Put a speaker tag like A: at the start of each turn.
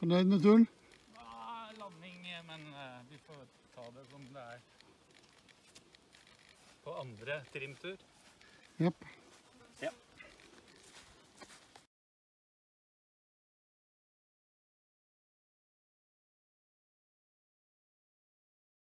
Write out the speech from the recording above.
A: Fornøyd med turen?
B: Ja, landing, men eh, vi får ta det som det er på andre trimtur.
A: Jepp.